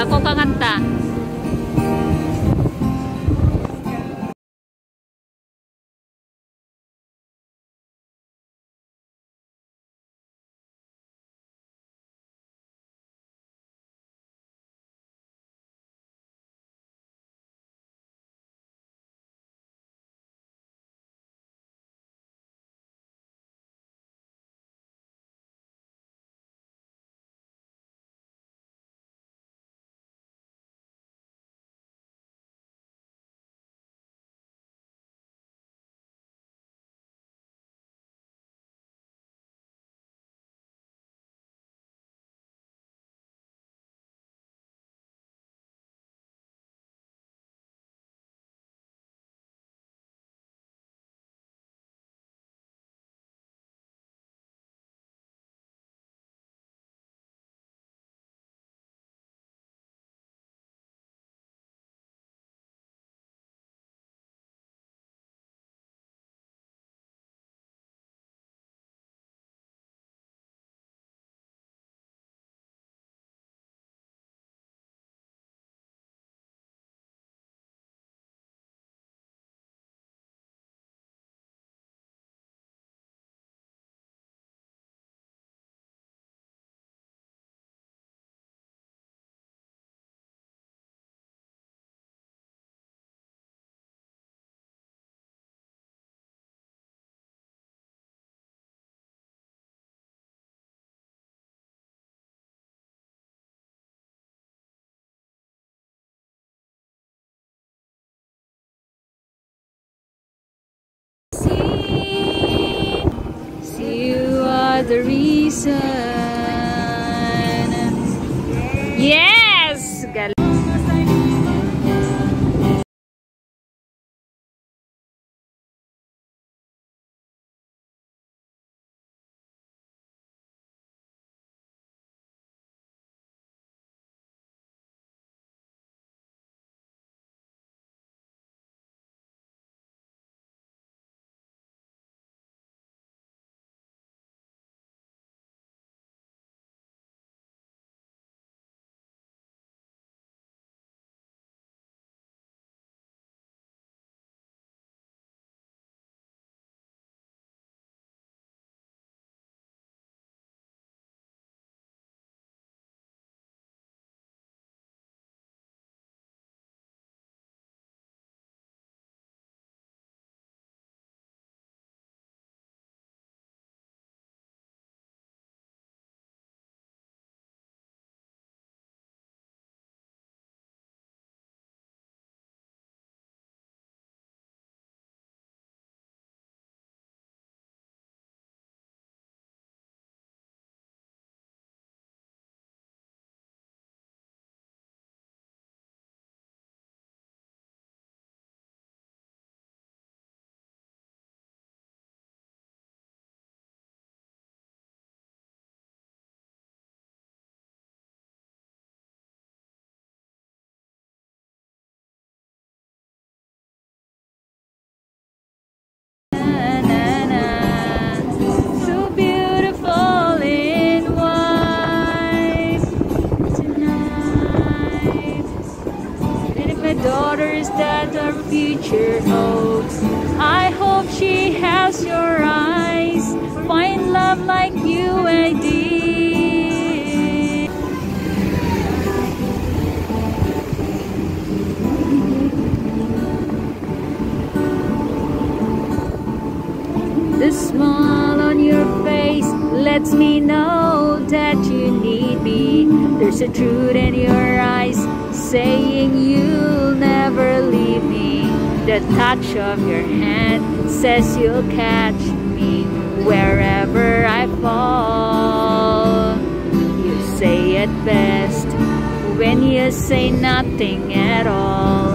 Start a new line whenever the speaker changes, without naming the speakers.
箱かった。See, you are the reason. Yes! Daughter that our future holds, I hope she has your eyes. Find love like you I did. The smile on your face lets me know that you need me. There's a truth in your eyes saying you'll never leave me. The touch of your hand says you'll catch me wherever I fall. You say it best when you say nothing at all.